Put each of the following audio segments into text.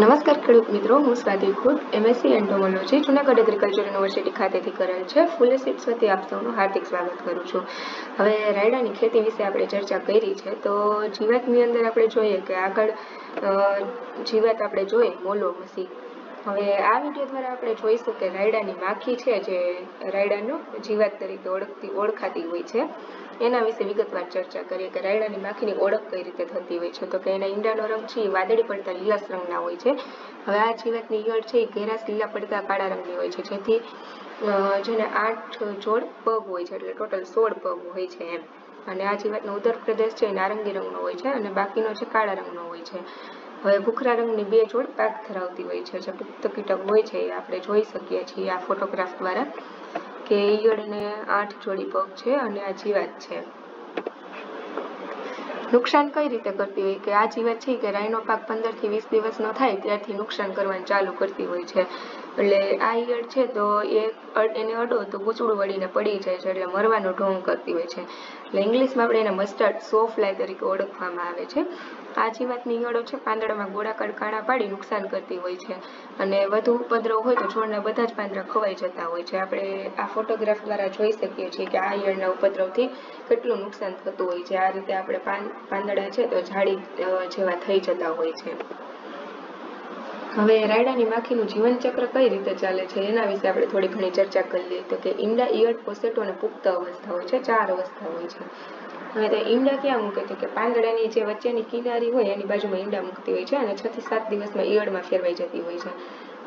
નમસ્કાર ખેડૂત મિત્રો, હું સ્વાતિ ખુદ MSc entomology Junagadh agriculture university ખાતેથી કરેલ છે. ફૂલ સીટ્સ વતી આપ સૌનું હાર્દિક સ્વાગત કરું છું. હવે રાયડાની ખેતી વિશે આપણે ચર્ચા કરી છે, તો જીવાતની અંદર આપણે જોઈએ કે આગળ જીવાત આપણે જોઈએ, મોલો મસી. હવે આ વીડિયો દ્વારા આપણે જોઈશું કે રાયડાની માખી છે, જે રાયડાનો જીવાત તરીકે ઓળખતી, ઓળખાતી હોય છે. એના વિશે વિગતવાર ચર્ચા કરીએ કે રાયડાની માખીની ઓળખ કઈ રીતે થતી હોય છે? તો કે એના ઈંડાનો રંગ છે, એ વાદળી પડતા લીલાશ રંગના હોય છે. હવે આ જીવાતની ઈયળ છે, એ ઘેરાશ લીલા પડતા કાળા રંગની હોય છે, જેથી જેને આઠ જોડ પગ હોય છે, એટલે ટોટલ સોળ પગ હોય છે એમ. અને આ જીવાતનો ઉત્તર પ્રદેશ છે, એ નારંગી રંગનો હોય છે અને બાકીનો છે કાળા રંગનો હોય છે. હવે ભૂખરા રંગની બે જોડ પાક ધરાવતી હોય છે. જે પુખ્ત કીટક હોય છે, એ આપણે જોઈ શકીએ છીએ આ ફોટોગ્રાફ દ્વારા. કે ઈયળને આઠ જોડી પગ છે અને આ જીવાત છે. નુકસાન કઈ રીતે કરતી હોય? કે આ જીવાત છે કે રાઈનો પાક પંદરથી વીસ દિવસનો થાય ત્યારથી નુકસાન કરવાનું ચાલુ કરતી હોય છે. એટલે આ ઈયળ છે તો એને અડો તો ગૂંચડું વળીને પડી જાય છે એટલે મરવાનો ઢોંગ કરતી હોય છે. એટલે ઇંગ્લિશમાં આપણે એને મસ્ટર્ડ સો ફ્લાય તરીકે ઓળખવામાં આવે છે. આ જીવાત ઈયળો છે, પાંદડામાં ગોળાકાર કાણા પાડી નુકસાન કરતી હોય છે. અને વધુ ઉપદ્રવ હોય તો છોડના બધા જ પાંદડા ખવાઈ જતા હોય છે. આપણે આ ફોટોગ્રાફ દ્વારા જોઈ શકીએ છીએ કે આ ઈયળના ઉપદ્રવથી કેટલું નુકસાન થતું હોય છે. આ રીતે આપણે પાંદડા છે તો ઝાડી જેવા થઈ જતા હોય છે. હવે રાયડાની માખીનું જીવન ચક્ર કઈ રીતે ચાલે છે? એના વિશે આપણે થોડી ઘણી ચર્ચા કરી લઈએ. તો કે ઈંડા, ઈયળ, પોસેટો અને પુખ્ત અવસ્થા હોય છે, ચાર અવસ્થા હોય છે. હવે તે ઈંડા ક્યાં મૂકે? કે પાંદડાની જે વચ્ચેની કિનારી હોય, એની બાજુમાં ઈંડા મૂકતી હોય છે અને છ થી સાત દિવસમાં ઈયળમાં ફેરવાઈ જતી હોય છે.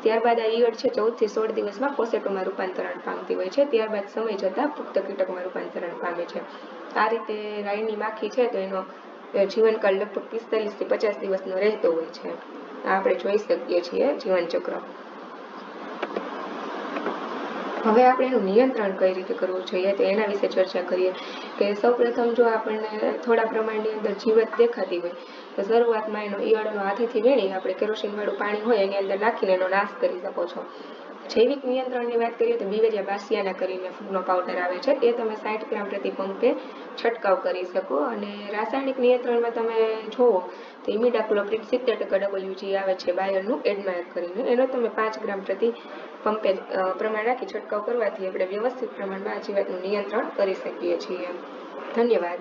ત્યારબાદ આ ઈયળ છે ચૌદથી સોળ દિવસમાં કોસેટોમાં રૂપાંતરણ પામતી હોય છે. ત્યારબાદ સમય જતાં પુખ્ત કીટકમાં રૂપાંતરણ પામે છે. આ રીતે રાઈની માખી છે તો એનો જીવનકાળ લગભગ પિસ્તાલીસથી પચાસ દિવસનો રહેતો હોય છે. આપણે જોઈ શકીએ છીએ જીવનચક્ર. હવે આપણે એનું નિયંત્રણ કઈ રીતે કરવું જોઈએ તો એના વિશે ચર્ચા કરીએ. કે સૌપ્રથમ જો આપણને થોડા પ્રમાણની અંદર જીવત દેખાતી હોય, તો શરૂઆતમાં એનો ઈયળનો હાથેથી વીણી આપણે કેરોસીન વાળું પાણી હોય એની અંદર નાખીને એનો નાશ કરી શકો છો. જૈવિક નિયંત્રણની વાત કરીએ તો બીવેરિયા બાસિયાના કરીને ફૂગનો પાવડર આવે છે. એ તમે સાઠ ગ્રામ પ્રતિ પંપે છંટકાવ કરી શકો. અને રાસાયણિક નિયંત્રણમાં તમે જુઓ તો ઇમિડાક્લોપ્રિડ સિત્તેર ટકા ડબલ્યુજી આવે છે, બાયરનું એડમાયર કરીને. એનો તમે પાંચ ગ્રામ પ્રતિ પંપે પ્રમાણ રાખી છંટકાવ કરવાથી આપણે વ્યવસ્થિત પ્રમાણમાં આ જીવાતનું નિયંત્રણ કરી શકીએ છીએ. ધન્યવાદ.